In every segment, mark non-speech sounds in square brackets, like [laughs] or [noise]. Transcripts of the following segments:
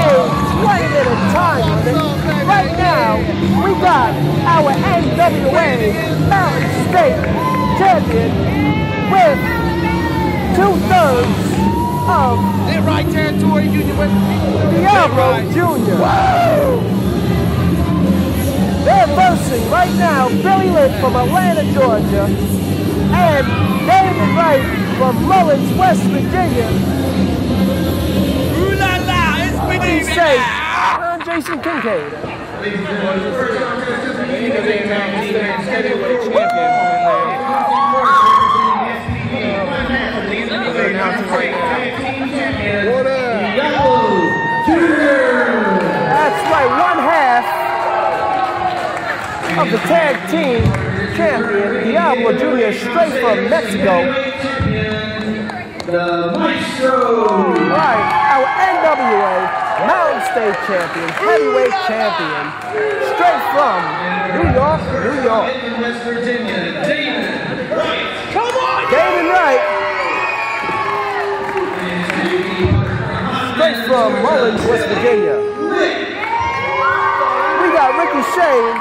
a 20 minute time. Right now, we got our NWA Mountain State champion with two thirds of That right territory, Union Virginia. Diablo right. Jr. They're versing right now Billy Lynn from Atlanta, Georgia, and David Wright from Mullins, West Virginia. They, they're announcing right now. What up? That's right, one half of the tag team champion, Diablo Jr., straight from Mexico. The Maestro. Right, our NWA Mountain State champion, heavyweight champion, straight from New York, New York. West Virginia, Wright. Come on! David Wright, straight from Mullins, West Virginia. We got Ricky Shane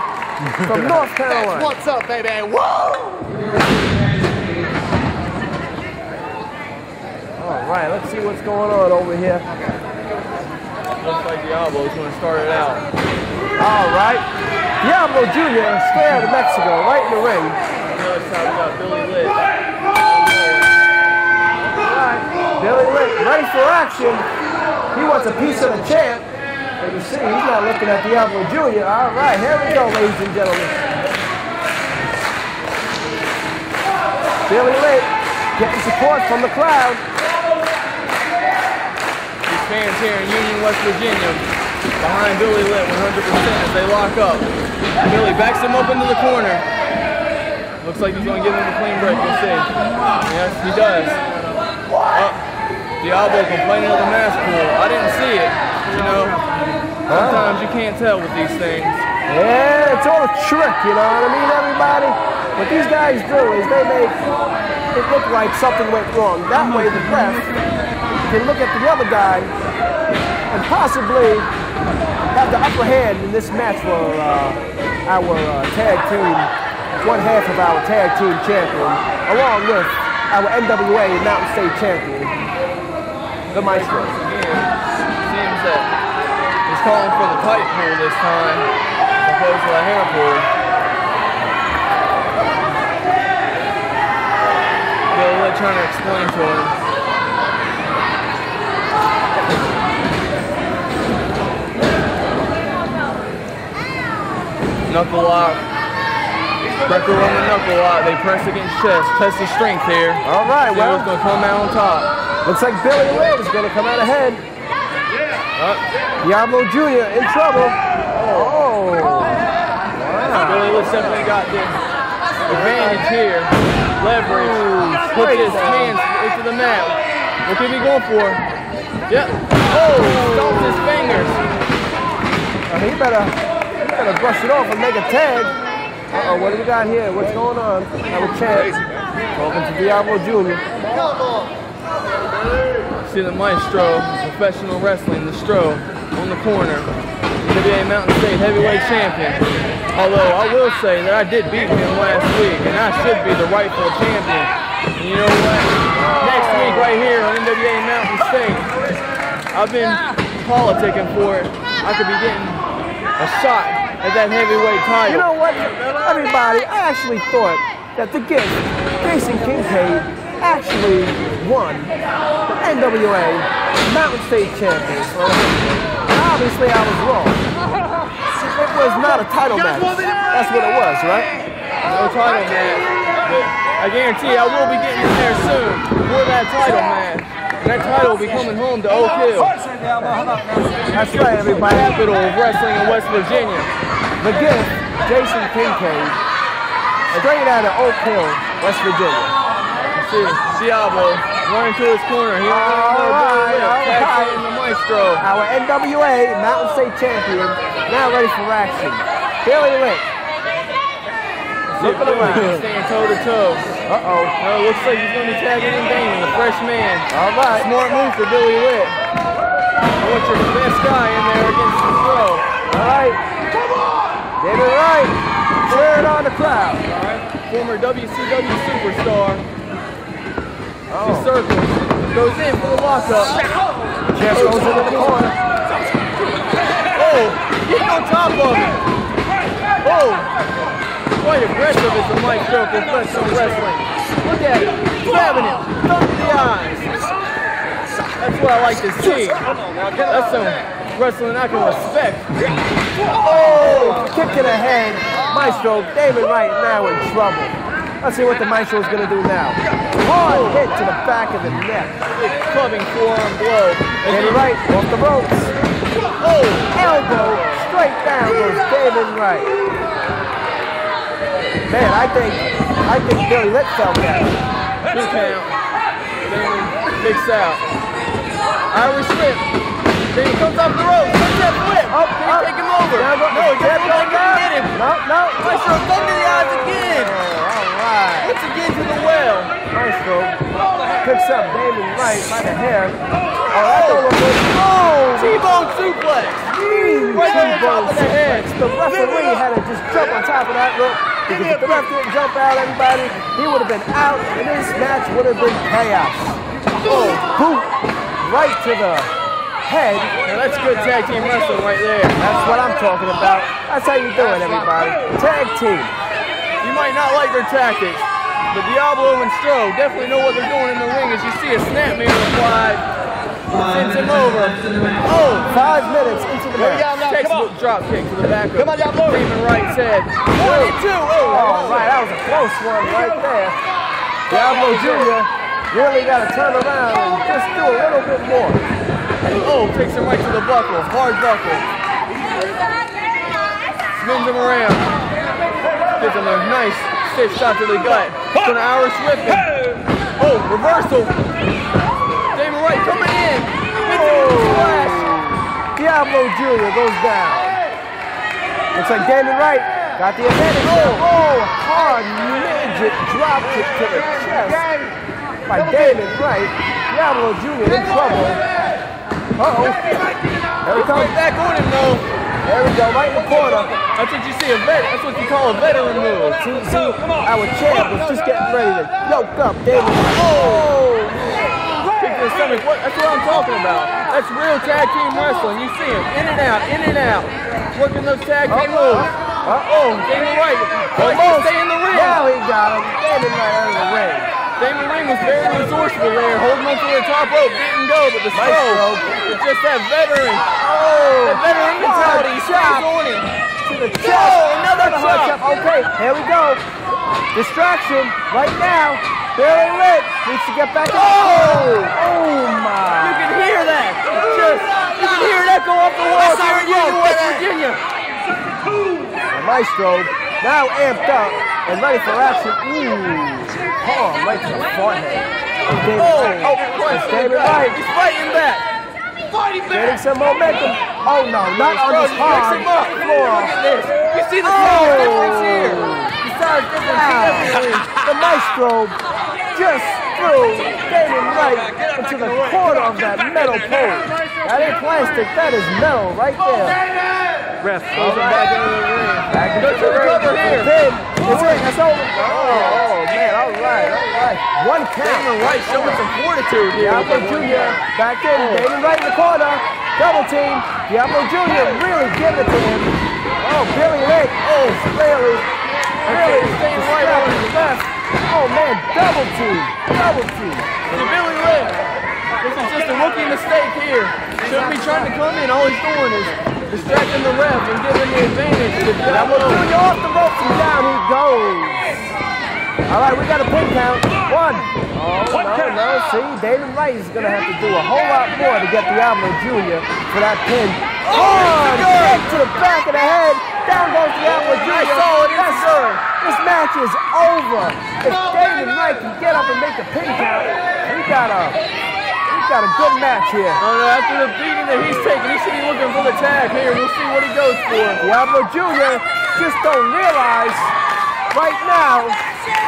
from North That's Carolina. what's up, baby. Woo! All right, let's see what's going on over here. Looks like Diablo's going to start it out. All right, Diablo Jr. straight out of Mexico, right in the ring. On the other side, we got Billy Lit. Billy Lit ready for action. He wants a piece of the champ. And you see, he's not looking at Diablo Jr. All right, here we go, ladies and gentlemen. Billy Lit getting support from the crowd. Fans here in Union, West Virginia, behind Billy Lit 100% as they lock up. Billy backs him up into the corner. Looks like he's going to give him a clean break. We'll see. Yes, he does. Uh, Diablo complaining of the mask pool. I didn't see it. You know, sometimes you can't tell with these things. Yeah, it's all a trick, you know what I mean, everybody? What these guys do is they make it look like something went wrong. That way the ref can look at the other guy and possibly have the upper hand in this match for uh, our uh, tag team, one half of our tag team champion, along with our NWA Mountain State champion, the Maestro. Seems that he's calling for the tight pull this time, as opposed to the hair pull. Bill to explain to him. Knuckle lock. Pressure on the knuckle lock. They press against chest. Test the strength here. All right, See well, who's gonna come out on top. looks like Billy Ray is going to come out ahead. Up. Diablo Jr. in trouble. Oh. Wow. Billy Lit's definitely got the advantage here. Leverage. Put straight his hands into the mat. What could he be going for? Yep. Oh, stomped his fingers. Uh, he better, he better brush it off and make a tag. Uh-oh, what do we got here? What's going on? Have a champ talking to Diablo Jr. See the maestro, professional wrestling, the Stro, on the corner. NWA Mountain State heavyweight champion. Although I will say that I did beat him last week, and I should be the rightful champion. And you know what? Next week, right here on NWA Mountain State, I've been politicking for it. I could be getting a shot at that heavyweight title. You know what, everybody? I actually thought that the gift, Jason Kincaid, actually won the NWA Mountain State Champion. So, obviously, I was wrong. It was not a title match. That's what it was, right? no title match. I guarantee I will be getting in there soon for that title match. That title will be coming home to Oak Hill, That's right, everybody. capital of wrestling in West Virginia. The gift, Jason Kincaid, straight out of Oak Hill, West Virginia. See, Diablo running to his corner. He All right, all right. team the maestro. Our NWA Mountain State champion, now ready for action. Billy Lick. Looking around. Staying toe to toe. Uh-oh. No, it looks like he's going to be tagging in Damon, the fresh man. All right. Smart move for Billy Lit. I want your best guy in there against the throw. All right. Come on. David Wright, cheering on the crowd. All right. Former WCW superstar. He Oh, circles, goes in for the lockup. Jeff goes into the corner. Oh, getting on top of him. Oh, quite aggressive as the Maestro professional wrestling. Look at him, grabbing him, thumb the eyes. That's what I like to see. That's some wrestling I can respect. Oh, kick to the head. Maestro, David Wright now in trouble. Let's see what the Maestro's going to do now. Hard hit to the back of the neck. Clubbing forearm blow. David Wright off the ropes. Oh, Elbow straight down goes David Wright. Man, I think I think Billy Lit felt that. two count. Damon kicks out. Irish whip. Then he comes off the ropes. Look that whip. Up, Can up. take him over? Go- no, he doesn't like he going can get him. No, no. Maestro thumb to the eyes again. Oh, all right. Once again to the well. Maestro picks up David Wright by the hair. Oh, that oh. don't. Oh, T-bone suplex. The top of the head. The referee had to just jump on top of that rope. Because if the ref didn't jump out, everybody, he would have been out, and this match would have been chaos. Oh, boot right to the head. Now that's good tag team wrestling right there. That's what I'm talking about. That's how you do it, everybody. Tag team. You might not like their tactics, but Diablo and Stro definitely know what they're doing in the ring as you see a snap mirror applied. Sends him over. Oh, Five minutes into the match. textbook drop kick to the back of Come on, Diablo. Damon Rite's head. One and two. Oh, All oh. right, that was a close one right there. Diablo Jr. really got to turn around and just do a little bit more. Oh, takes him right to the buckle. Hard buckle. Spins him around. Gives him a nice stiff shot to the gut. It's an Irish whip him. Oh, reversal. Damon Rite coming in. Hits him with a splash. Diablo Jr. goes down. Looks like Damon Rite got the advantage. Oh, oh, oh hard midget drop kick to the chest by Damon Rite. Diablo Jr. in trouble. Uh-oh. There he comes. back on him though. There we go, right in the corner. That's what you see a vet. That's what you call a veteran move. See, see, our champ was just getting ready to yoke up Wright. Oh, Kick to the stomach. What, that's what I'm talking about. That's real tag team wrestling. You see him in and out, in and out, working those tag team moves. Uh-oh. Damon he Almost. stay in the ring. Now he got him. Wright out of the ring. Damon Ring was very resourceful there, holding on to the top rope, didn't go, but the stroke, it's just that veteran, Oh, that veteran mentality, stays on him. To the chest. Oh, another chop. Okay, here we go. Distraction right now. Billy Lit needs to get back. Oh, oh my. You can hear that, just, you can hear that go off the wall here in Union, West Virginia. The Maestro now amped up and ready for action. Ooh, palm right to the forehead. Oh, oh, David Wright he's fighting back. Getting some momentum. Oh no, not on Bro, this he picks hard floor. Look at this. You see the Oh. size difference here. The size difference definitely. Ah. The Maestro just threw Damon Rite into the corner of that metal pole. That ain't plastic, that is metal right oh, there. Ref Throws back into the ring. Back into to the cover ring. here. Pin. It's in, it's over. Oh, oh man, all right, all right. One count. Damon Rite showing some fortitude here. Diablo Jr. back in, oh. Damon right in the corner. Double team. Diablo Jr. really giving it to him. Oh, Billy Lit is oh, really, really staying right out on his left. Oh man, double team, double team. To Billy Lit. This is just a rookie mistake here. Shouldn't be trying to come in. All he's doing is distracting the ref and giving the advantage to Diablo Diablo. Jr. off the ropes and down he goes. All right, we got a pin count. One. Oh, no, no. See, David Wright is going to have to do a whole lot more to get Diablo Jr. for that pin. Oh, kick to the back of the head. Down goes Diablo Jr. I saw it. That's- good. This match is over. If David Wright can get up and make the pin count, we got a, got a good match here. Oh no, after the beating that he's taking, he should be looking for the tag here. We'll see what he goes for. Diablo Jr. just don't realize right now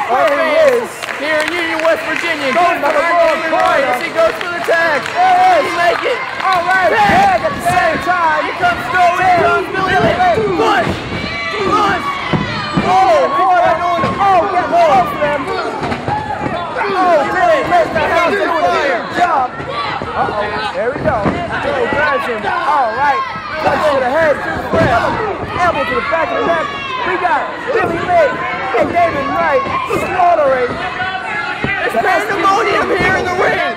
where he is. here in Union, West Virginia. Goes for the Damon Rite as he goes for the tag. Is. he make it? All right, tag at the same time. Here comes Snow. Here comes Billy. Push. Push. Oh, corner. Oh, get both of them. Oh, Billy missed the house doing a good job. Uh-oh, there we go. Billy grabs. All right, punch to the head, grab, elbow to the back of the neck. We got Billy Lynn and David Wright slaughtering. It's pandemonium here in the ring.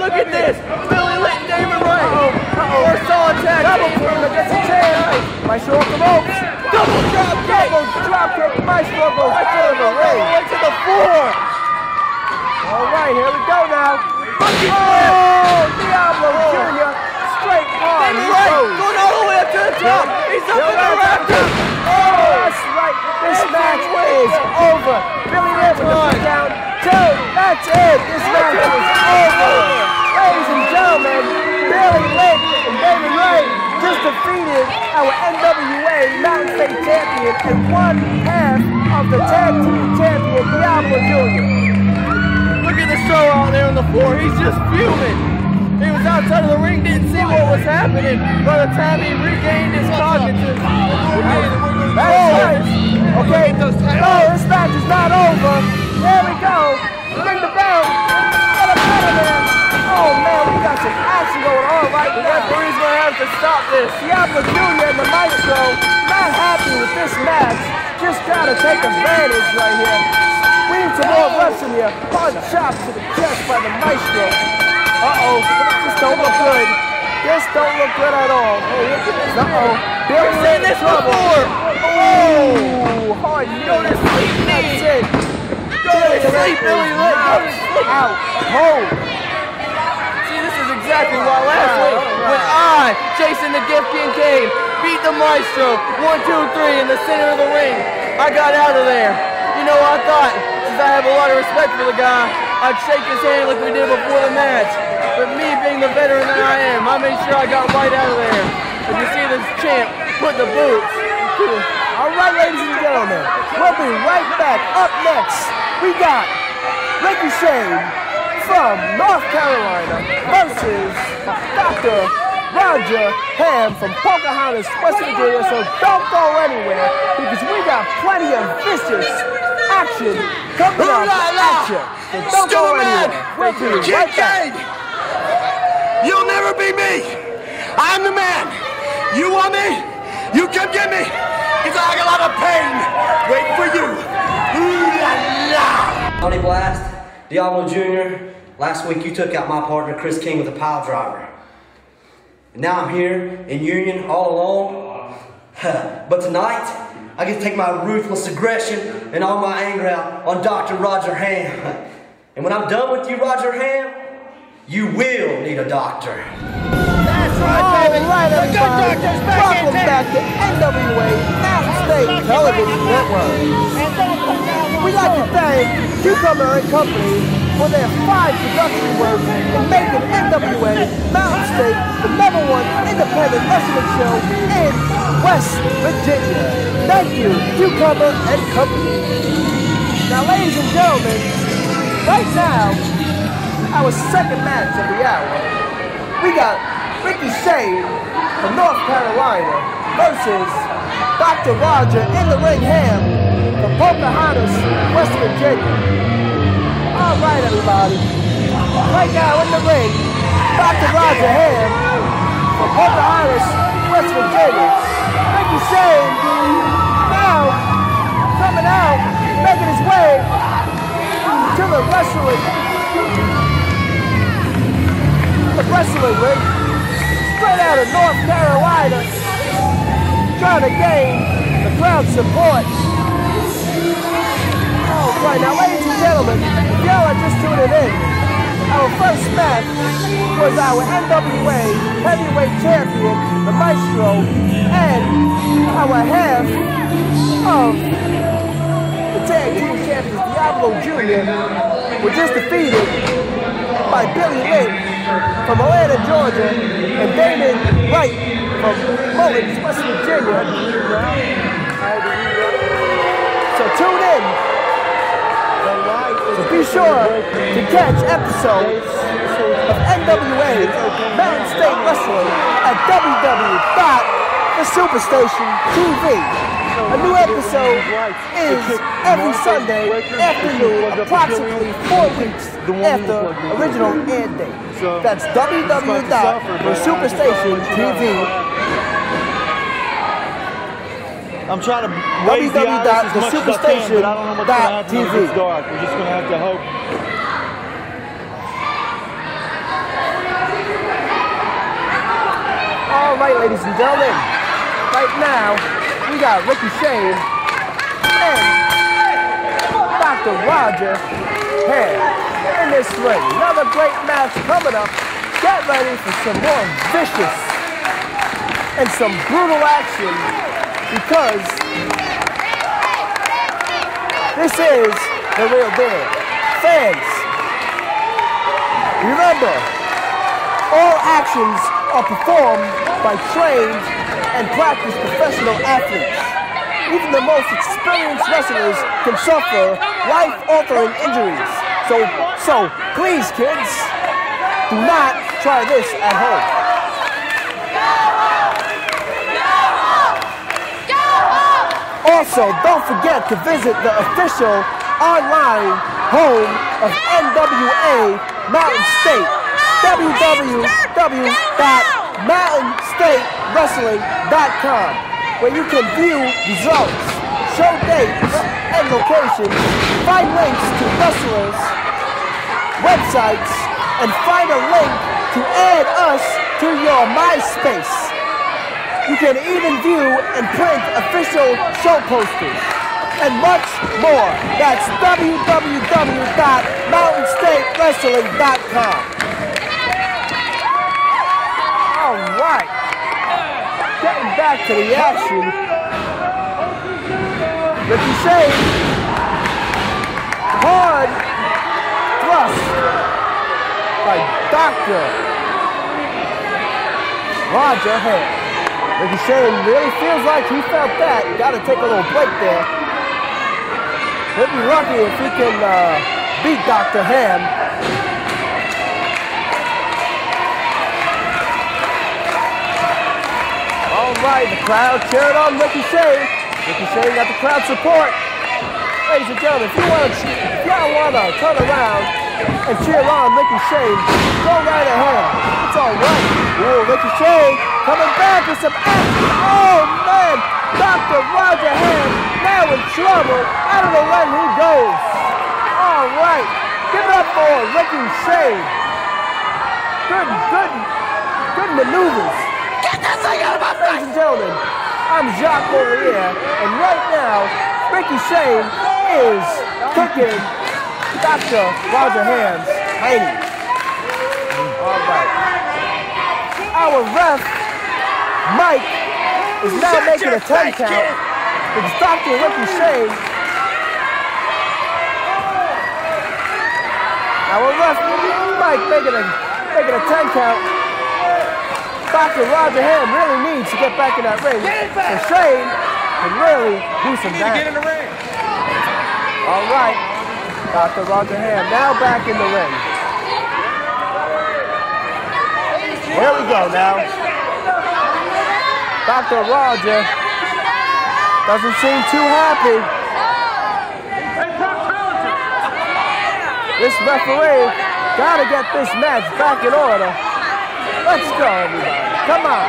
Look at this. Billy Lynn, David Wright. Foresaw attack. Double team against the chair. Maestro off the ropes. Double drop kick. Double drop kick. Maestro goes of the ring. All to the floor. All right, here we go now. Flip. Oh, Diablo Jr. Straight on. David Wright going all the way up to the top. He's up in the rafters. Oh, that's right. This match is over. Billy Lynn with the down. Two. That's it. This match is over. Ladies and gentlemen, Billy Lynn and David Wright just defeated our NWA Mountain State champion and one half of the tag team champion, Diablo Jr. The show out there on the floor. He's just fuming. He was outside of the ring, didn't see what was happening. By the time he regained his cognitive. That's right. Okay. No, oh, this match is not over. There we go. Ring the bell. Get him out of there. Oh man, we got some action going on right The now. referee's gonna have to stop this. Diablo Jr. and the Maestro not happy with this match. Just trying to take advantage right here. We need some more wrestling here. Hard chop to the chest by the Maestro. Uh-oh. This don't look good. This don't look good at all. Uh-oh. Billy seen in this trouble. Oh, hard sleep, That's it. Go to sleep, Billy. Go to sleep. Out. Hold. See, this is exactly why last week, when I, Jason the Gift Kincaid, beat the Maestro, one, two, three, in the center of the ring, I got out of there. You know, I thought, I have a lot of respect for the guy, I'd shake his hand like we did before the match. But me being the veteran that I am, I made sure I got right out of there. As you see this champ put the boots. [laughs] All right, ladies and gentlemen, we'll be right back. Up next, we got Ricochet from North Carolina versus Dr. Roger Hamm from Pocahontas, West Virginia. So don't go anywhere because we got plenty of vicious action coming up at you. So don't go anywhere. We'll be right back. You'll never be me. I'm the man. You want me? You come get me. Cause I got a lot of pain. Wait for you. Ooh la la. Johnny Blast, Diablo Jr. Last week you took out my partner Chris King with a pile driver. And now I'm here in Union all alone. [laughs] but tonight, I get to take my ruthless aggression and all my anger out on Dr. Roger Hamm. And when I'm done with you, Roger Hamm, you will need a doctor. That's right All right, everybody. Welcome back to NWA Mountain State Television Network. We'd like to thank Cucumber and Company for their fine production work in making NWA Mountain independent wrestling show in West Virginia. Thank you, Cucumber and Company. Now, ladies and gentlemen, right now, our second match of the hour, we got Ricky Shane from North Carolina versus Dr. Roger in the ring ham from Pocahontas, West Virginia. All right, everybody. Right now in the ring, Dr. Roger Hamm from West Virginia. Ricky Shane now coming out, making his way to the wrestling the wrestling ring, straight out of North Carolina, trying to gain the crowd support. All right, now, ladies and gentlemen, y'all are just tuning in, our first match was our NWA heavyweight champion, the Maestro, and our half of the tag team champions, Diablo Jr., were just defeated by Billy Lynn from Atlanta, Georgia, and Damon Rite from Mullins, West Virginia. So tune in Be sure to catch episodes of NWA Mountain State Wrestling at www.thesuperstation.tv. A new episode is every Sunday afternoon, approximately four weeks after original air date. That's www.thesuperstation.tv. I'm trying to raise the eyes as much as I can, but I don't know what's going to happen when it www.superstation.tv. gets dark. We're just going to have to hope. All right, ladies and gentlemen. Right now, we got Ricky Shane and Dr. Roger here in this ring. Another great match coming up. Get ready for some more vicious and some brutal action because this is the real deal. Fans, remember, all actions are performed by trained and practiced professional athletes. Even the most experienced wrestlers can suffer life-altering injuries. So, so please, kids, do not try this at home. Also, don't forget to visit the official online home of NWA Mountain State, www.mountainstatewrestling.com, where you can view results, show dates and locations, find links to wrestlers, websites, and find a link to add us to your MySpace. You can even view and print official show posters and much more. That's www.mountainstatewrestling.com. All right. Getting back to the action. Shane. Hard thrust by Dr. Roger Hay. Ricky Shane really feels like he felt that. Got to take a little break there. He'll be lucky if he can uh, beat Dr. Hamm. All right, the crowd cheered on. Ricky Shane got the crowd support. Ladies and gentlemen, if you want to, y'all want to turn around and cheer on Ricky Shane, go right ahead. It's all right. Ooh, Ricky Shane coming back with some action. Oh man, Dr. Roger Hamm now in trouble. I don't know when he goes. All right, give it up for Ricky Shane. Good, good, good maneuvers. Get that thing out of my face! Ladies and gentlemen, I'm Jacques Mollier, and right now, Ricky Shane is kicking Dr. Roger Hamm's hiney. All right. Our ref, Mike, is now Shut making a 10 count. kid. It's Dr. Ricky Shane. Our ref, Mike, making a, making a 10 count. Dr. Roger Hamm really needs to get back in that ring. So Shane can really do some damage. the ring. All right. Dr. Roger Hamm now back in the ring. Here we go now. Dr. Roger doesn't seem too happy. This referee gotta get this match back in order. Let's go, everybody. Come on.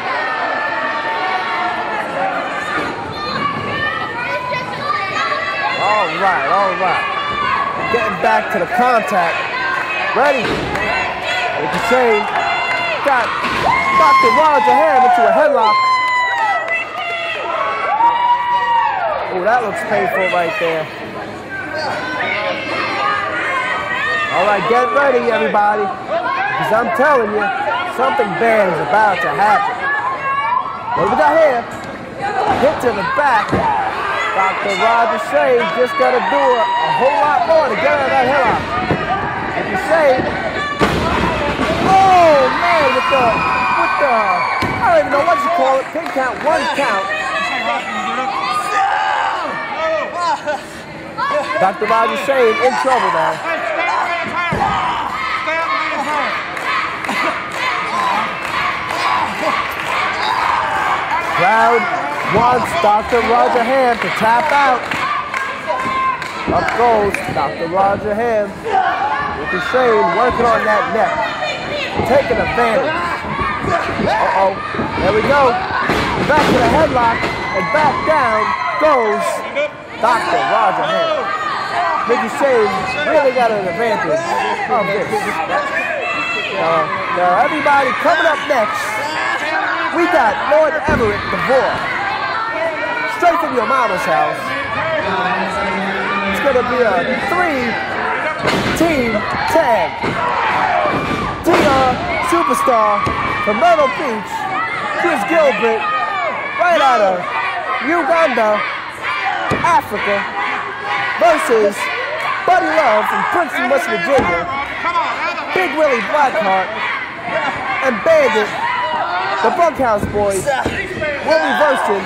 All right, all right. Getting back to the contact. Ready. Like you say, got Dr. Roger Hamm into a headlock. Oh, that looks painful right there. All right, get ready, everybody. Because I'm telling you, something bad is about to happen. What do we got here? Hit to the back. Dr. Roger Shea just got to do a, a whole lot more to get out of that headlock. If you say, oh man, with the, with the, I don't even know what you call it, pin count, one count. Dr. Roger Shane in trouble now. Crowd wants Dr. Roger Hamm to tap out. Up goes Dr. Roger Hamm. Ricky Shane working on that neck. Taking advantage. Uh-oh. There we go. Back to the headlock. And back down goes Dr. Roger Hamm. Ricky Shane really got an advantage of this. Now, now everybody coming up next, we got Lord Everett DeVore. Straight from your mama's house. It's gonna be a three-team tag. TR Superstar from Myrtle Beach, Chris Gilbert, right out of Uganda, Africa, versus Buddy Love from Princeton, West Virginia, Big Willie Blackheart, and Bandit, the Bunkhouse Boys, will be versing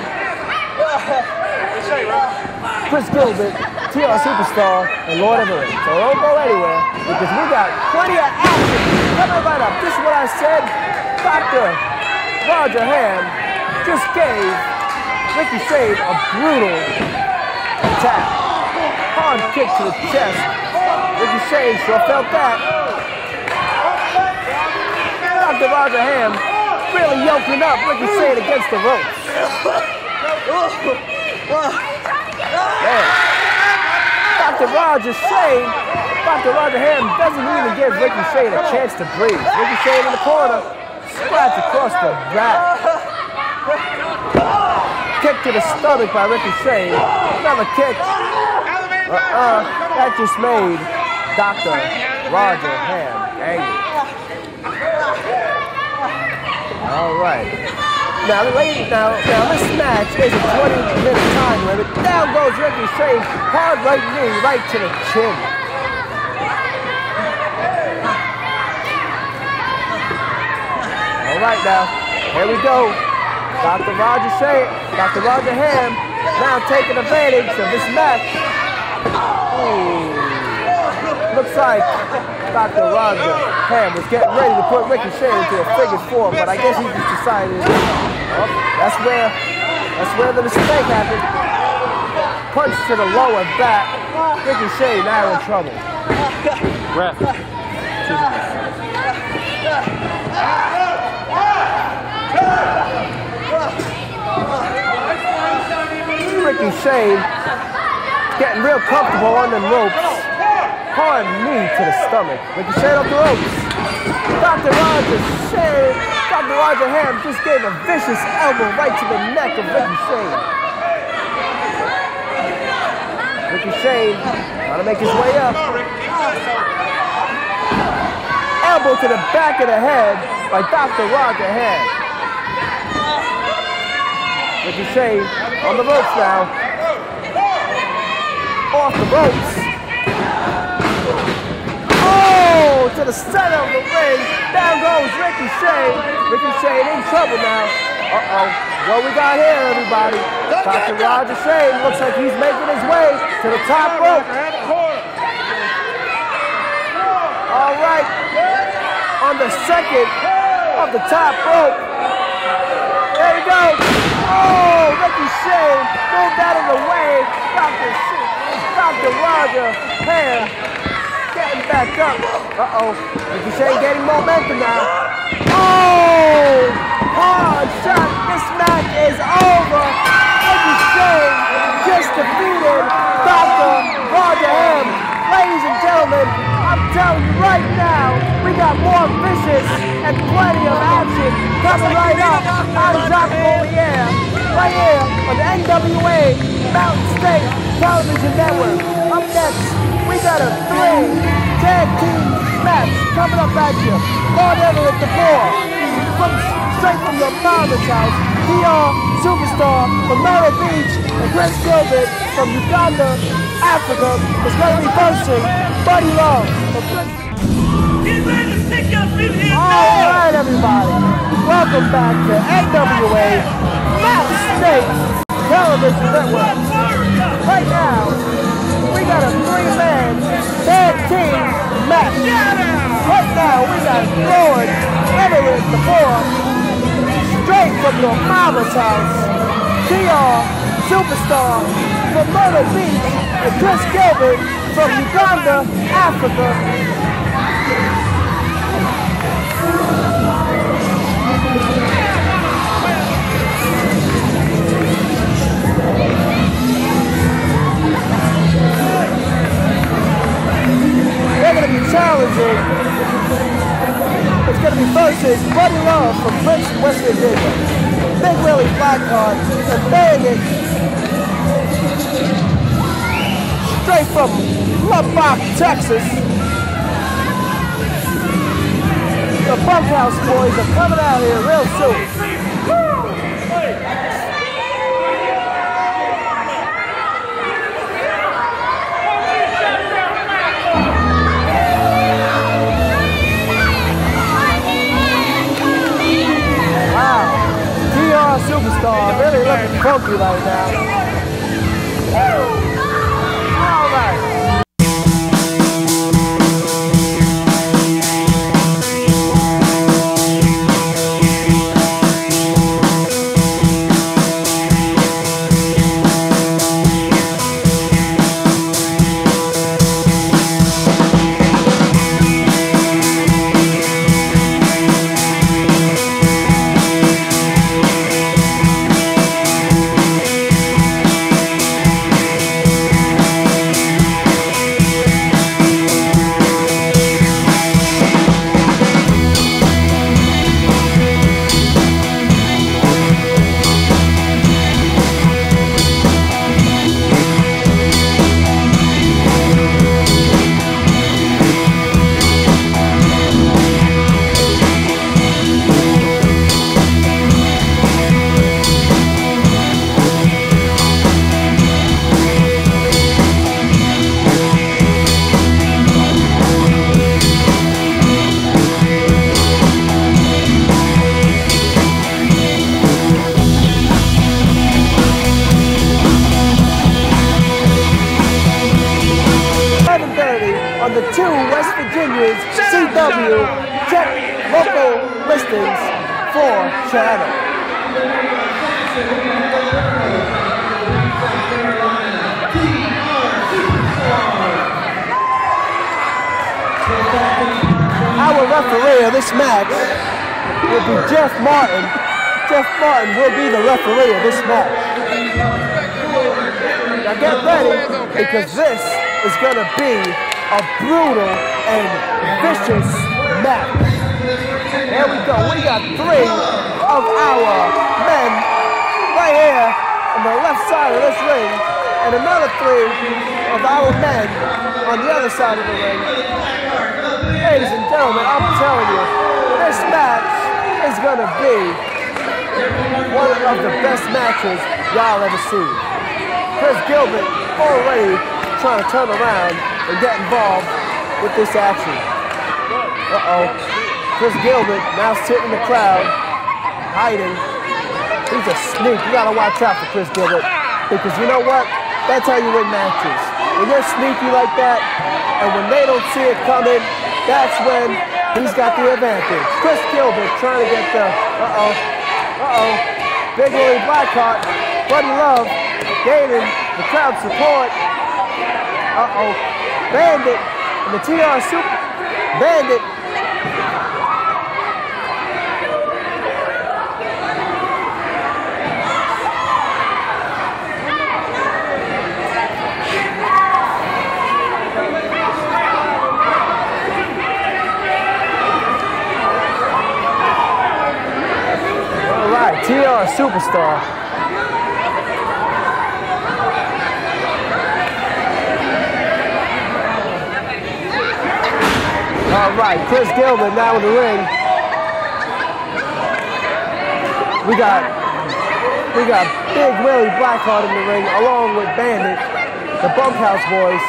Chris Gilbert, TR Superstar, and Lord of the Everett. So don't go anywhere because we got plenty of action coming right up. This is what I said. Dr. Roger Hamm just gave Ricky Shane a brutal attack. Hard kick to the chest. Shane sure felt that. Dr. Roger Hamm really yoking up Ricky Shane against the ropes. Man. Dr. Roger Shane, Dr. Roger Hamm doesn't even give Ricky Shane a chance to breathe. Ricky Shane in the corner, scratch across the back. Kick to the stomach by Ricky Shane. Another kick. Uh-uh. That just made Dr. Roger Hamm angry. All right. Now, ladies, now, now this match is a 20 minute time limit. Down goes Ricky Shane, hard right knee, right to the chin. All right now, here we go. Dr. Roger Shay, Dr. Roger Hamm, now taking advantage of this match. Ooh. Looks like Dr. Roger Hamm was getting ready to put Ricky Shane into a figure four, but I guess he just decided oh, that's where that's where the mistake happened. Punch to the lower back. Ricky Shane now in trouble. Ref. Ricky Shane getting real comfortable on the ropes. Hard knee to the stomach. Ricky Shane up the ropes. Dr. Roger Shane, Dr. Roger Hamm just gave a vicious elbow right to the neck of Ricky Shane. Ricky Shane trying to make his way up. Elbow to the back of the head by Dr. Roger Hamm. Ricky Shane on the ropes now. Off the ropes. Oh, to the center of the ring. Down goes Ricky Shane. Ricky Shane in trouble now. Uh-oh. What we got here, everybody? Dr. Roger Shane looks like he's making his way to the top rope. All right. On the second of the top rope. There we go. Oh, Ricky Shane moved out of the way. Dr. Dr. Roger Hamm getting back up. Uh-oh. Ricky Shane getting momentum now. Oh! Hard shot. This match is over. Ricky Shane just defeated Dr. Roger Hamm. Ladies and gentlemen, I'm telling you right now, we got more vicious and plenty of action coming right up of Jacques Moliere. Right here on the NWA Mountain State Television Network. Up next, we got a three tag team match coming up at you. Lord Everett DeVore, from straight from your mama's house. TR Superstar from Myrtle Beach and Chris Gilbert from Uganda, Africa is going to be versing Buddy Love. All right, everybody. Welcome back to NWA Mountain State Television Network. Right now, we got a three-man tag team match. Right now, we got Lord Everett the straight from your mama's house. TR uh, Superstar from Myrtle Beach and Chris Gilbert from Uganda, Africa. They're going to be challenging. It's going to be versus Buddy Love from Princeton, West Virginia. Big Willie Blackheart and Bandit straight from Lubbock, Texas. The Bunkhouse Boys are coming out here real soon. Wow. TR Superstar really looking funky right now. Referee of this match. Now get ready because this is going to be a brutal and vicious match. There we go. We got three of our men right here on the left side of this ring and another three of our men on the other side of the ring. Ladies and gentlemen, I'm telling you, this match is going to be one of the best matches y'all ever seen. Chris Gilbert already trying to turn around and get involved with this action. Uh-oh. Chris Gilbert now sitting in the crowd, hiding. He's a sneak. You gotta watch out for Chris Gilbert. Because you know what? That's how you win matches. When you're sneaky like that, and when they don't see it coming, that's when he's got the advantage. Chris Gilbert trying to get the, uh-oh, uh-oh. Big Willie Blackheart, Buddy Love, gaining the crowd support. Uh-oh. Bandit and the TR Super Bandit. All right, TR Superstar. All right, Chris Gilbert now in the ring. We got we got Big Willie Blackheart in the ring along with Bandit, the Bunkhouse Boys.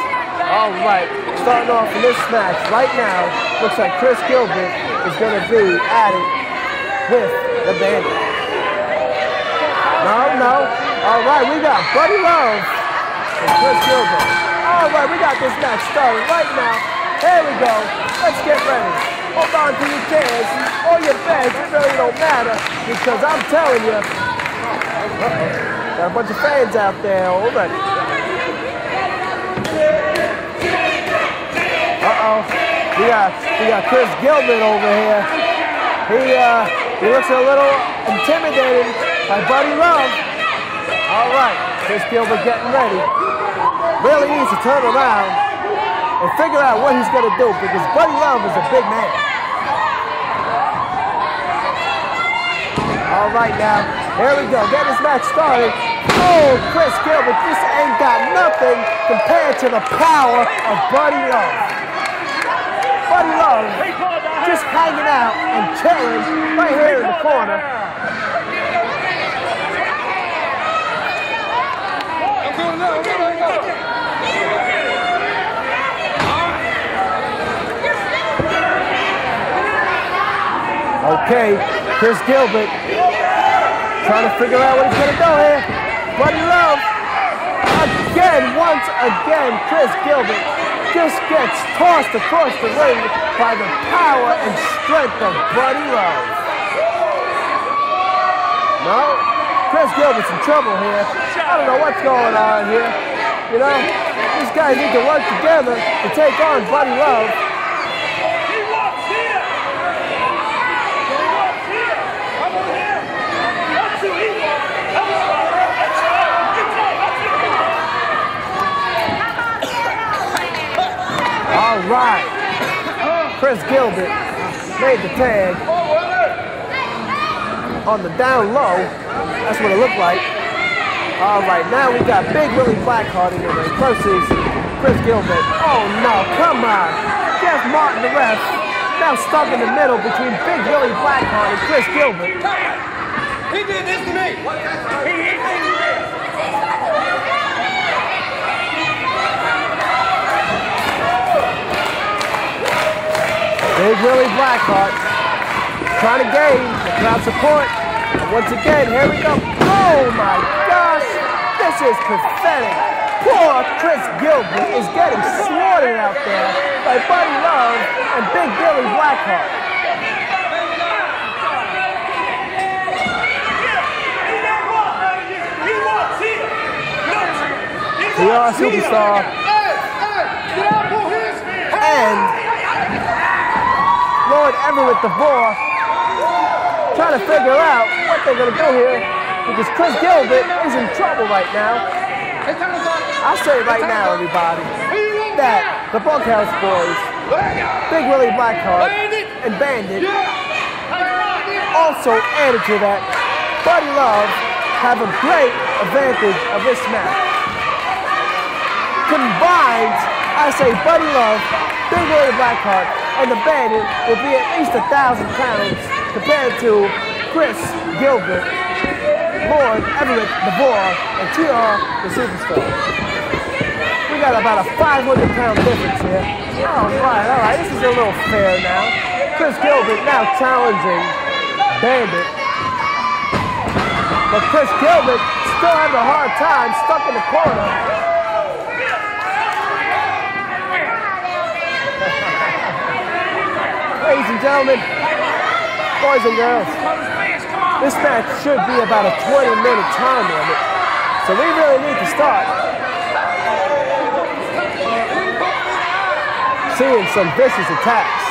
All right, starting off in this match right now, looks like Chris Gilbert is going to be at it with the Bandit. No, no. All right, we got Buddy Love and Chris Gilbert. All right, we got this match started right now. Here we go. Let's get ready. Hold on to your chairs or your beds. It really don't matter because I'm telling you. Uh-oh. Got a bunch of fans out there already. Uh-oh. We got we got Chris Gilbert over here. He uh he looks a little intimidated by Buddy Love. All right, Chris Gilbert getting ready. Really needs to turn around and figure out what he's gonna do because Buddy Love is a big man. All right now, here we go. Get this match started. Oh, Chris Gilbert, this ain't got nothing compared to the power of Buddy Love. Buddy Love just hanging out and chilling right here in the corner. Okay, Chris Gilbert trying to figure out what he's gonna do here. Buddy Love again, once again, Chris Gilbert just gets tossed across the ring by the power and strength of Buddy Love. No, Chris Gilbert's in trouble here. I don't know what's going on here. You know, these guys need to work together to take on Buddy Love. He walks here. He walks here. Come on here. All right. Chris Gilbert made the tag on the down low. That's what it looked like. All right, now we got Big Willie Blackheart in the ring versus Chris Gilbert. Oh no, come on. Jeff Martin, the ref, now stuck in the middle between Big Willie Blackheart and Chris Gilbert. He did this to me. He, did to me. Big Willie Blackheart trying to gain the crowd support. And once again, here we go. Oh my gosh, this is pathetic. Poor Chris Gilbert is getting slaughtered out there by Buddy Love and Big Billy Blackheart. TR superstar and Lord Everett DeVore trying to figure out they're going to go here because Chris Gilbert is in trouble right now. I'll say right now, everybody, that the Bunkhouse Boys, Big Willie Blackheart, and Bandit also added to that. Buddy Love have a great advantage of this match. Combined, I say Buddy Love, Big Willie Blackheart, and the Bandit will be at least a thousand pounds compared to Chris Gilbert, Lord Everett DeVore, and TR the Superstar. We got about a 500 pound difference here. All right, all right, this is a little fair now. Chris Gilbert now challenging Bandit. But Chris Gilbert still having a hard time, stuck in the corner. [laughs] Ladies and gentlemen, boys and girls, this match should be about a 20 minute time limit. So we really need to start seeing some vicious attacks.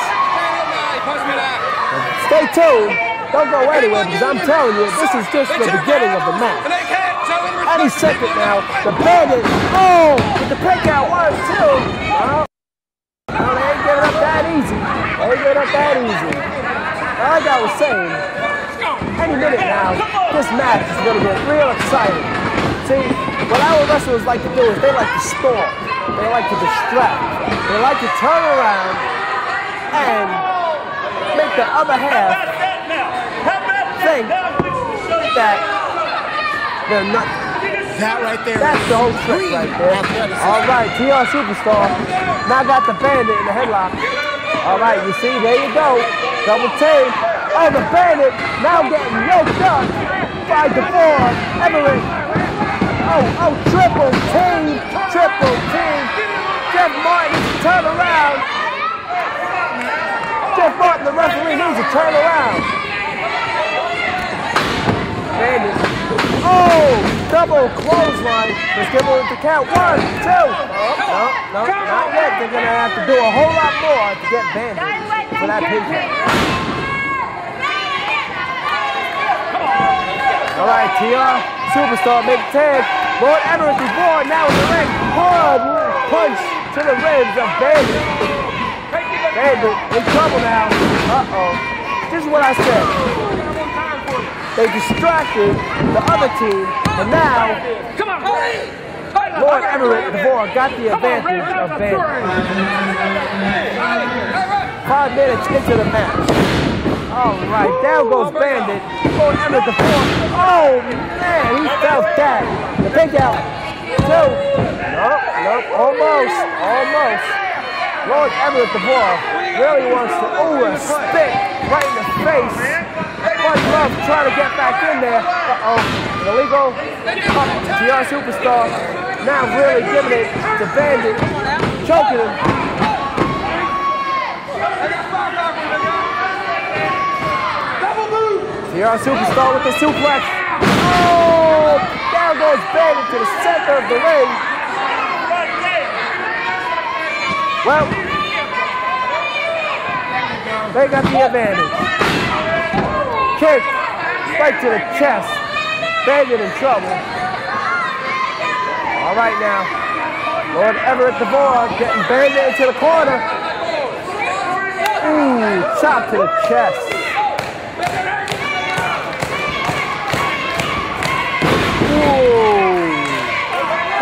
Stay tuned. Don't go anywhere because I'm telling you, this is just the beginning of the match. Any second now, the bandit, oh, with the pick out one, two. Oh, they ain't giving up that easy. They ain't giving up that easy. Like I was saying, any minute now, this match is going to get real exciting. See, what our wrestlers like to do is they like to stall. They like to distract. They like to turn around and make the other half think that they're not. That right there. That's the whole trick right there. All right, TR Superstar. Now got the bandit in the headlock. All right, you see, there you go. Double team. Oh, the bandit now getting yoked up by DeVore, Everett. Oh, oh, triple team, triple team. Jeff Martin needs to turn around. Jeff Martin, the referee, needs to turn around. Bandit. Oh, double clothesline. Let's give it the count. One, two. Oh, no, no, not yet. They're going to have to do a whole lot more to get Bandit for that pin All right, TR, superstar, make tag. Lord Everett DeVore, now in the ring. Hard punch to the ribs of Bandit. Bandit in trouble now. Uh-oh. This is what I said. They distracted the other team, and now Come on, Lord Everett DeVore got the advantage of Bandit. Five minutes into the match. All right, down goes Bandit. Going under the floor. Oh, man, he felt that. The pink out. Two. Nope, nope, almost, almost. Lord Everett DeVore really wants to, ooh, a spit right in the face. But Love trying to get back in there. Uh-oh, illegal. Up to TR Superstar. Now really giving it to Bandit. Choking him. TR Superstar with the suplex. Oh! Goes Bandit to the center of the ring. Well, they got the advantage. Kick right to the chest. Bandit in trouble. All right now. Lord Everett DeVore getting Bandit into the corner. Ooh, chop to the chest.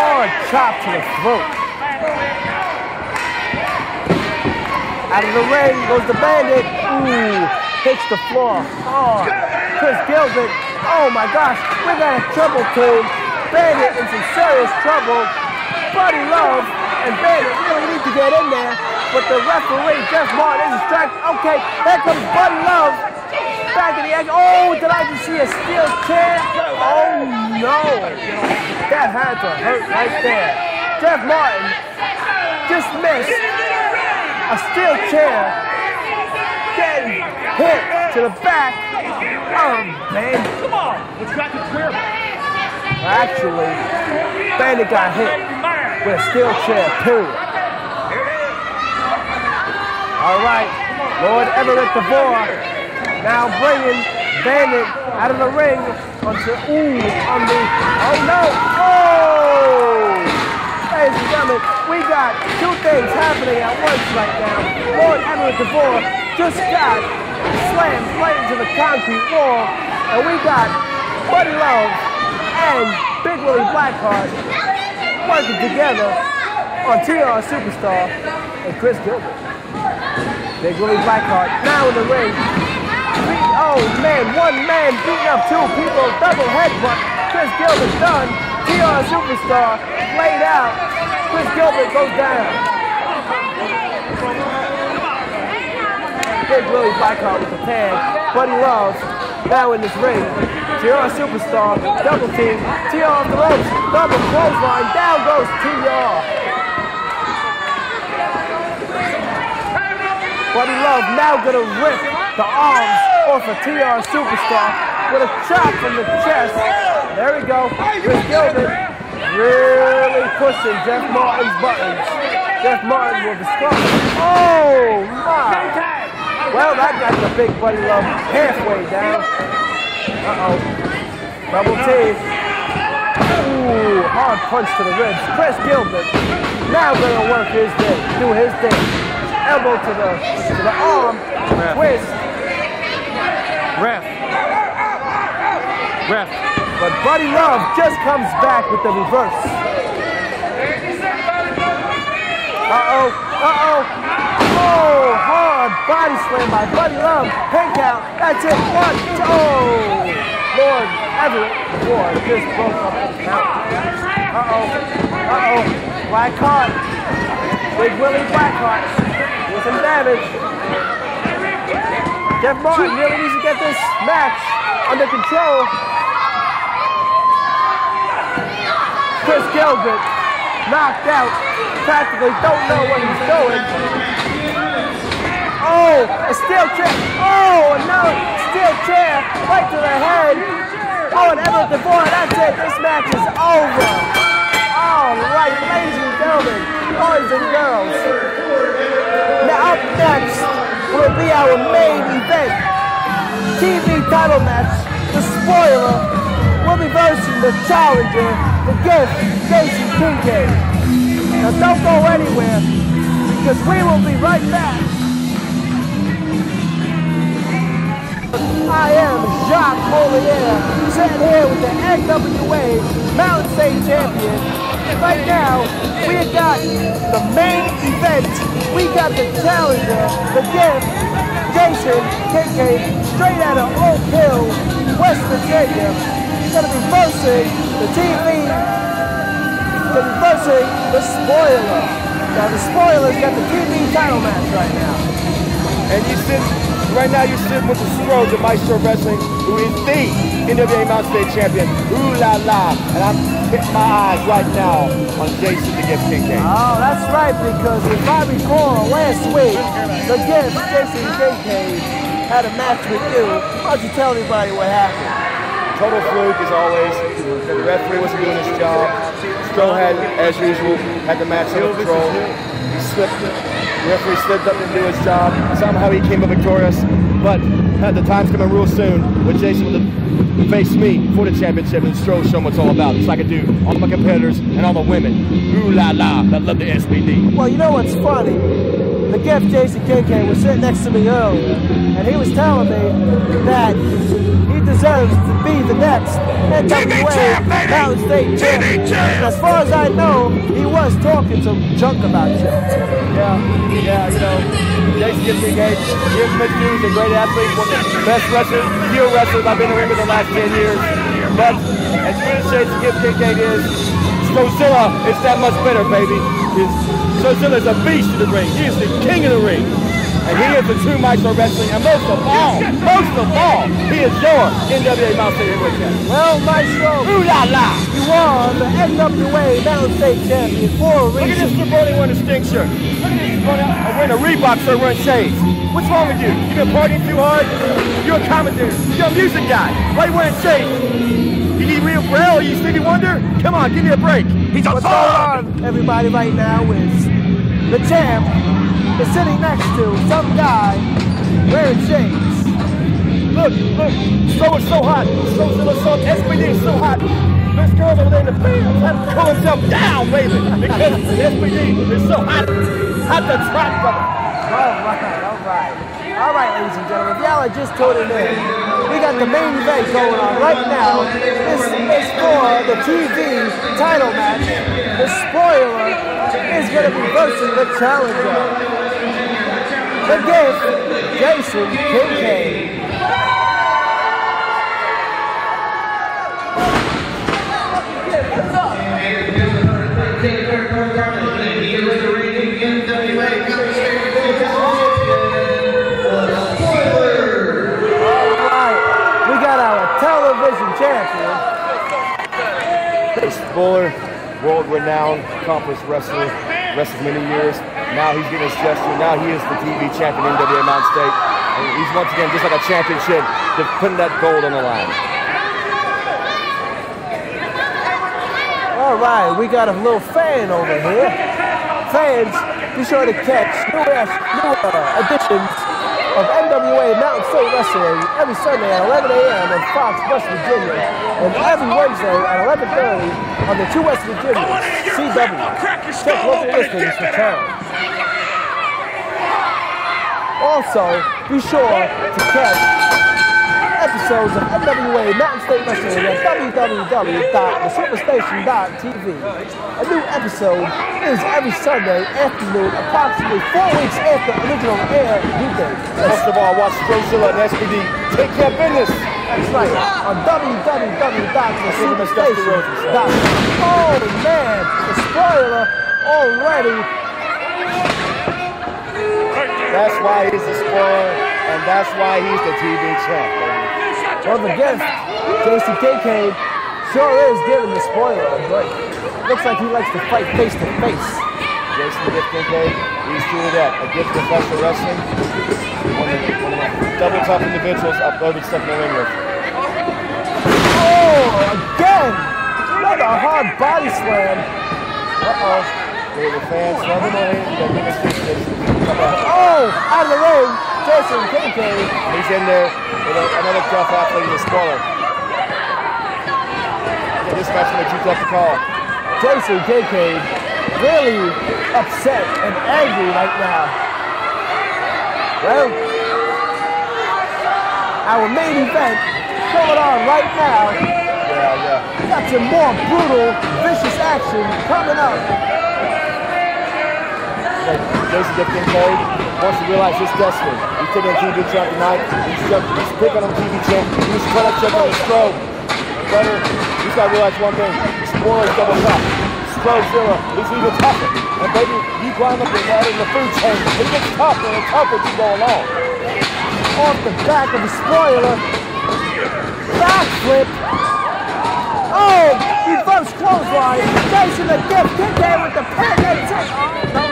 Hard chop to the throat. Out of the ring goes the bandit. Ooh, hits the floor hard. Chris Gilbert. Oh my gosh, we got a trouble team. Bandit in some serious trouble. Buddy Love and Bandit really need to get in there. But the referee, Jeff Martin, is distracted. Okay, there comes Buddy Love back of the egg. I just see a steel chair? Oh, no. That had to hurt right there. Jeff Martin just missed a steel chair getting hit to the back um, of Bandit. Come on, let's got the clear. Actually, Bandit got hit with a steel chair, period. All right, Lord Everett DeVore now bringing Bandit out of the ring onto, ooh, on the, oh no, oh! Ladies and gentlemen, we got two things happening at once right now. Lord Everett DeVore just got slammed right into the concrete wall, and we got Buddy Love and Big Willie Blackheart working together on TR Superstar and Chris Gilbert. Big Willie Blackheart now in the ring Oh man, one man beating up two people, double headbutt. Chris Gilbert done. TR Superstar laid out. Chris Gilbert goes down. Big Willie Blackheart with the tag. Buddy Love now in this ring. TR Superstar, double team. TR off the ropes, double clothesline. Down goes TR. Buddy Love now gonna rip the arms off a TR superstar with a chop from the chest. There we go. Chris Gilbert really pushing Jeff Martin's buttons. Jeff Martin will discover. Oh my! Well, that got the big buddy love halfway down. Uh-oh. Double team. Ooh, hard punch to the ribs. Chris Gilbert now gonna work his day, do his thing. Elbow to the to the arm, twist, Ref. Ref. But Buddy Love just comes back with the reverse. Uh-oh. Uh-oh. Oh, hard body slam by Buddy Love. Pink out. That's it. One, two. Oh, Lord Everett Ward just broke up the count. Uh-oh. Uh-oh. Blackheart. Big Willie Blackheart with some damage. Jeff Martin really needs to get this match under control. Chris Gilbert knocked out practically don't know what he's doing. Oh, a steel chair. Oh, another steel chair right to the head. Oh, and Everett DeVore, that's it. This match is over. All right, ladies and gentlemen, boys and girls. Now up next will be our main event. TV title match, the spoiler, will be versing the challenger, the gift, Jason Kincaid. Now don't go anywhere, because we will be right back. I am Jacques Moliere, sitting here with the NWA Mountain State Champion. Right now, we got the main event. We got the challenger, the gift, Jason Kincaid, straight out of Oak Hill, West Virginia. He's gonna be versing the TV, gonna be versing the spoiler. Now the spoiler's got the TV title match right now. And you sit, right now you're sitting with the Stro, the Maestro Wrestling, who is the NWA Mountain State Champion. Ooh la la. And I'm hitting my eyes right now on Jason the Gift Kincaid. Oh, that's right, because if I recall last week, the gift, Jason Kincaid, had a match with you. Why don't you tell anybody what happened? Total fluke as always. The referee wasn't doing his job. Stro had, as usual, had the match under control. He slipped. The referee slipped up and do his job. Somehow he came up victorious. But uh, the time's coming real soon when Jason will face me for the championship and show him what's all about. Just like I do all my competitors and all the women. Ooh la la, that love the SBD. Well, you know what's funny? The gift, Jason Kincaid, was sitting next to me earlier, and he was telling me that he deserves to be the next NWA Mountain State champion. And as far as I know, he was talking some junk about you. Yeah, yeah, you know, Jason Gift Kincaid, here's Mitch Hughes, a great athlete, one of the best wrestlers, heel wrestlers I've been in the ring with the last 10 years. But as good as Gift Kincaid is, Strozilla is that much better, baby. Is a beast in the ring. He is the king of the ring. And he is the true Maestro Wrestling. And most of all, most of all, he is your NWA Mountain State Heavyweight Champion. Well, Maestro, Ooh la la! you are the NWA Mountain State champion for a reason. Look at this reason. jabroni wearing a stink shirt. Look at this jabroni I'm wearing a Reebok shirt wearing shades. What's wrong with you? You've been partying too hard? You're a commentator. You're a music guy. Why you wearing shades? You need real braille? Are you Stevie Wonder? Come on, give me a break. He's a What's going on, everybody, right now is the champ is sitting next to some guy wearing shades. Look, look. So it's so hot. So so so SBD is so hot. This girl over there in the band had to cool himself down, baby, because SBD is so hot. Hot the trap, brother. All right, all right. All right, ladies and gentlemen, y'all are just tuning in, we got the main event going on right now. This is for the TV title match. The spoiler is going to be versing the challenger. The gift, Jason right, we got our television champion. Chris Fuller, world-renowned, accomplished wrestler, wrestled many years. Now he's getting his gesture. Now he is the TV champion in NWA Mountain State. And he's once again, just like a championship, just putting that gold on the line. All right, we got a little fan over here. Fans, be sure to catch new, new editions of NWA Mountain State Wrestling every Sunday at 11 a.m. on Fox, West Virginia, and every Wednesday at 11:30 on the two West Virginia CW. Check local listings for terms. Also, be sure to catch episodes of NWA Mountain State Wrestling at www.thesuperstation.tv. A new episode is every Sunday afternoon, approximately four weeks after original air weekdays. Most of all, watch Strozilla and SBD take care of business. That's right, on www.thesuperstation.com. Oh man, the spoiler already. That's why he's the spoiler, and that's why he's the TV champ. baby. Well, the Jason Kincaid, sure is giving the spoiler a break. Looks like he likes to fight face to face. Jason Kincaid, he's truly that. A gift of professional wrestling. One of, the, one of the double top individuals I've ever stepped in the ring with. Oh, again! What a hard body slam. Uh-oh. The, the fans love him or hate him. They're giving Jason. Oh, out of the ring, Jason Kincaid. He's in there with a, another tough athlete in the spoiler. Yeah, this match makes you tough to call. Jason Kincaid really upset and angry right now. Well, our main event going on right now. Yeah, yeah. Got some more brutal, vicious action coming up. Like Jason Dick Kincaid wants to realize his destiny. He's taking a TV champ tonight. He's, just, he's picking on TV champ. He's trying to check on the stroke. Brother, he's got to realize one thing. Spoiler's double. Stroke zero. He's even tougher. And baby, you climb up the ladder in the food chain. It gets tougher and tougher as you go along. Off the back of the spoiler. Backflip. Oh, reverse clothesline. Jason the gift Kincaid with the pin. That's it.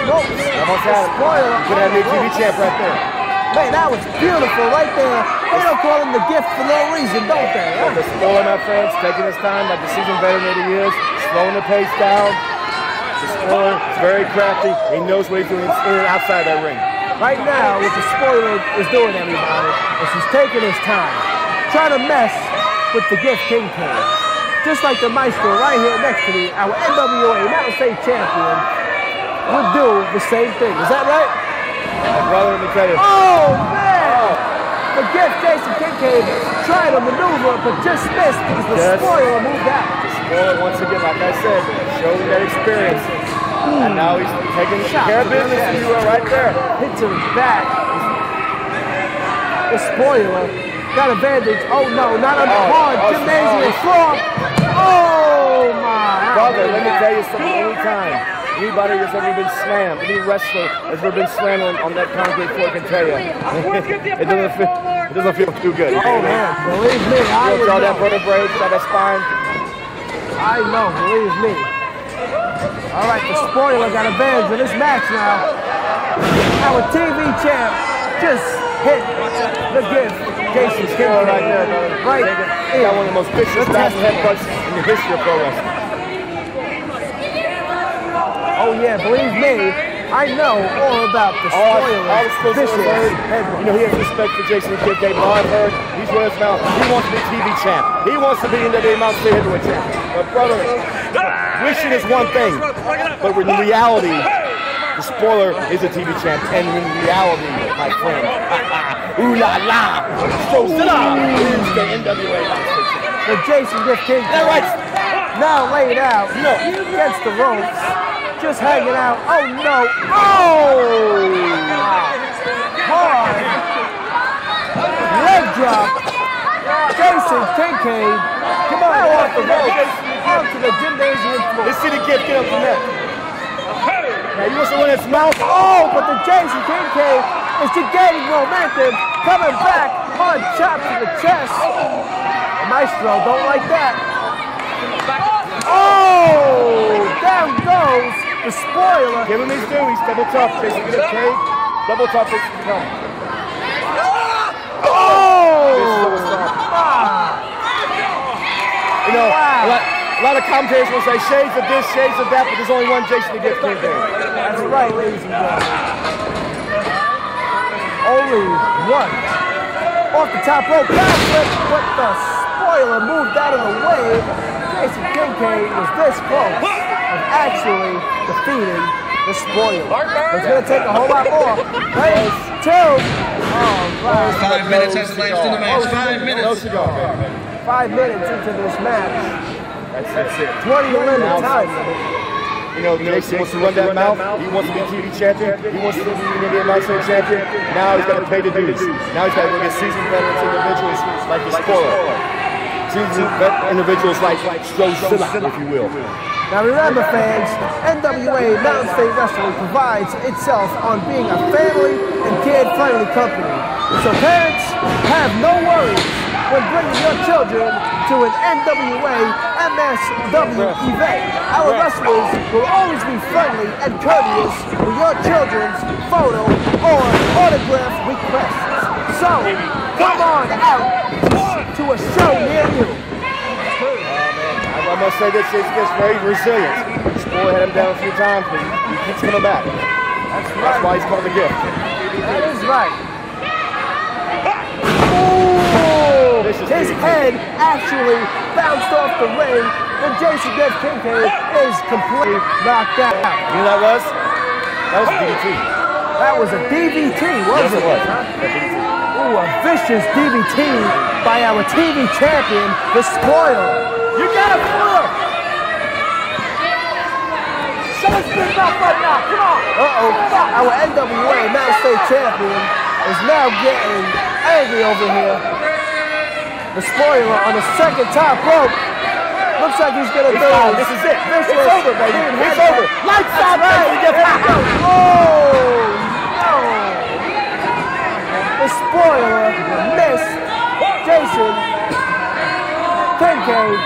No. Almost had it. Spoiler. Could have me TV champ right there. Man, that was beautiful right there. They don't call him the gift for no reason, don't they? Well, the spoiler, my friends, taking his time like the seasoned veteran that he is, slowing the pace down. The spoiler is very crafty. He knows what he's doing in and outside that ring. Right now, what the spoiler is doing, everybody, is he's taking his time, trying to mess with the gift Kincaid. Just like the Maestro right here next to me, our NWA Mountain State champion, would do the same thing. Is that right? My brother, let me tell you. Oh, man! The gift Jason Kincaid tried to maneuver, but just missed because the Yes. spoiler moved out. The spoiler, once again, like I said, showing that experience. And hmm. now he's taking care of business, and you are right there. Hit to the back. The spoiler got advantage. Oh no, not on the Oh, hard oh, oh. gymnasium oh. floor. Oh my! Brother, let me tell you something. Anytime anybody has ever been slammed, any wrestler has ever been slammed on, that concrete floor can tell you, [laughs] it doesn't feel, it doesn't feel too good. Oh man, believe me, I You draw that know. vertebrae, that spine. I know, believe me. All right, the spoiler got advantage in this match now. Our TV champ just hit the gift. Jason's Skill Kincaid right there, brother. Right He got one of the most vicious The back test- headbutts in the history of pro wrestling. Oh yeah, believe me, I know all about the All, spoiler. all the vicious you know, he has respect for Jason the Kid I've heard, he's with us now. He wants to be TV champ. He wants to be in the Mount State Heavyweight champ. But brother, wishing is one thing, but in reality, the spoiler is a TV champ. And in reality, my friend, [laughs] ooh la la, Strozilla is the NWA Mount the Jason Gift King. That right. Now laid out No. against the ropes, just hanging out. Oh no! Oh! Hard leg drop. Jason Kincaid. Come on, now off the ropes onto the gymnasium floor. Let's see the kid get up from there. Now he wants to win his mouth. Oh, but the Jason Kincaid is gaining momentum, coming back, hard chop to the chest. Maestro don't like that. Oh, down goes the spoiler. Give him his due. He's double tough. Jason take? Double tough is to come. Oh! You know, Wow. a, lot, a lot of commentators will say shades of this, shades of that, but there's only one Jason to get Kincaid. That's right, ladies and gentlemen. Only one. Off the top rope, backflip, but the spoiler moved out of the way. Jason Kincaid was this close of actually defeating the spoiler. It's going to take a whole lot more. Three, two, oh, right. Five minutes has elapsed in the match. Five minutes. cigar. Five minutes into this match. That's, that's it. 20 to limit You know, Jason wants to run that mouth. He wants to be TV champion. He wants to be Indian Mount State champion. Now he's got to pay the dues. Now he's got to go get seasoned veterans individuals like the spoiler. Seasoned individuals like Strozilla, if you will. Now remember fans, NWA Mountain State Wrestling provides itself on being a family and kid-friendly company. So parents, have no worries when bringing your children to an NWA MSW event. Our wrestlers will always be friendly and courteous with your children's photo or autograph requests. So, come on out to a show near you. Oh, I must say this is just very resilient. This boy had him down a few times, but he keeps coming back. That's That's why he's called the gift. That is right. Ooh, his DDT. head actually bounced off the ring, and Jason Dev Kincaid is completely knocked out. You know that was? That was a DDT. That was a Yes, wasn't it was. Huh? A DDT. Ooh, a vicious DDT by our TV champion, the Spoiler. You got! Show us good enough right now, come on! Uh-oh, our NWA Mountain State champion is now getting angry over here. The Spoiler on the second top rope. Looks like he's gonna It's do. This is it. Vicious It's over, baby. Being It's over. Lights out, baby. Get There back. we go. Oh, no. The spoiler missed Jason Kincaid.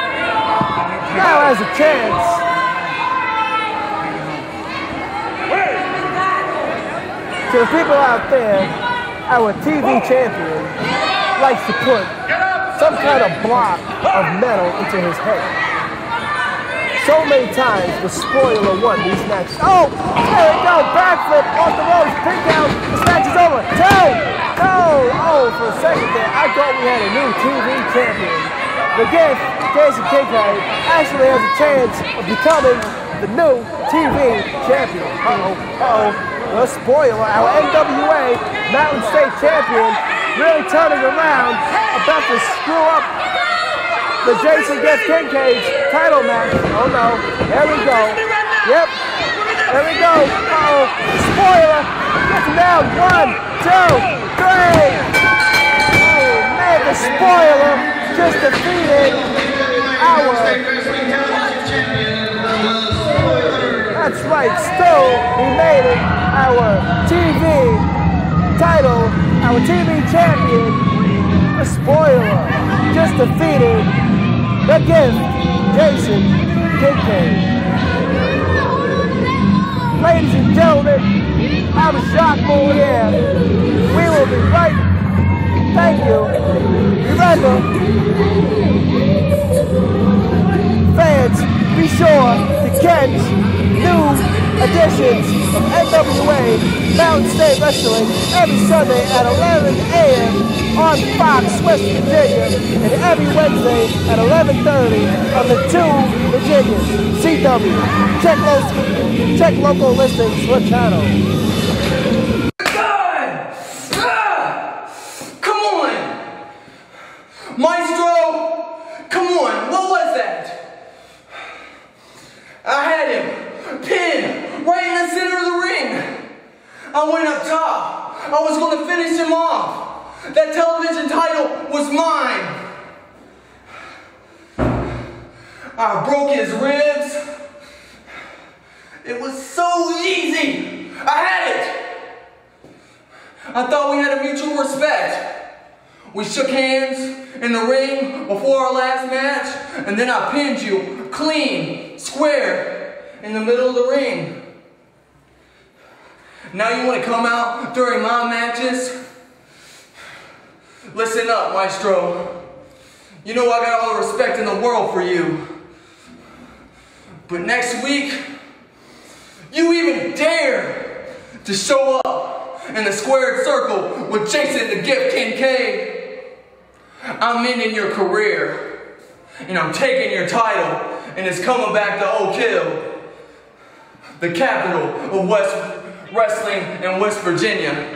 Now has a chance. To the people out there, our TV champion likes to put some kind of block of metal into his head. So many times the spoiler won these matches. Oh, there we go, backflip off the ropes, pin down, this match is over. Two, no, oh, for a second there, I thought we had a new TV champion. The gift, Jason Kincaid, actually has a chance of becoming the new TV champion. Uh-oh, uh-oh, the spoiler, our NWA Mountain State champion, really turning around, about to screw up the Jason Get Kincaid's title match. Oh no, there we go. Yep, there we go. Uh-oh, spoiler. Gets down. One, two, three. Oh man, the spoiler just defeated our. That's right. Still, we made it our TV title, our TV champion. The spoiler just defeated the gift, Jason Kincaid. Ladies and gentlemen, I'm a Jacques Moliere. We will be right. Thank you. Remember, fans, be sure to catch new editions of NWA Mountain State Wrestling every Sunday at 11 a.m. on Fox West Virginia and every Wednesday at 11.30 on the two Virginias. CW. Check, lo- check local listings for channel. God! Ah! Come on! Maestro! Come on, what was that? I had him pinned right in the center of the ring. I went up top. I was going to finish him off. That television title was mine. I broke his ribs. It was so easy. I had it. I thought we had a mutual respect. We shook hands in the ring before our last match, and then I pinned you clean, square, in the middle of the ring. To come out during my matches? Listen up, Maestro. You know I got all the respect in the world for you. But next week, you even dare to show up in the squared circle with Jason the Gift Kincaid. I'm ending your career, and I'm taking your title, and it's coming back to Oak Hill, the capital of West Wrestling in West Virginia.